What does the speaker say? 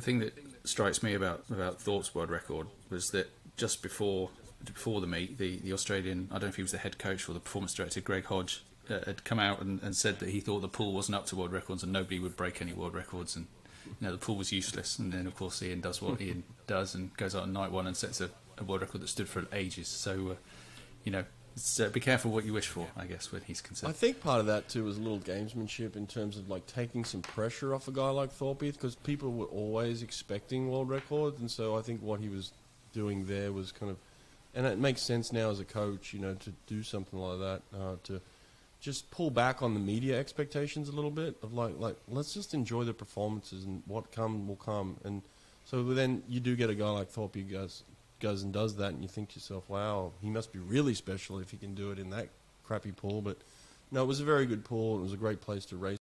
The thing that strikes me about about Thorpe's world record was that just before before the meet, the, the Australian I don't know if he was the head coach or the performance director, Greg Hodge, uh, had come out and, and said that he thought the pool wasn't up to world records and nobody would break any world records and you know the pool was useless. And then of course Ian does what Ian does and goes out on night one and sets a, a world record that stood for ages. So uh, you know. So be careful what you wish for, I guess, when he's considered I think part of that too was a little gamesmanship in terms of like taking some pressure off a guy like Thorpe because people were always expecting world records, and so I think what he was doing there was kind of, and it makes sense now as a coach, you know, to do something like that uh, to just pull back on the media expectations a little bit of like like let's just enjoy the performances and what come will come, and so then you do get a guy like Thorpe who goes goes and does that, and you think to yourself, wow, he must be really special if he can do it in that crappy pool, but. No, it was a very good pool. It was a great place to race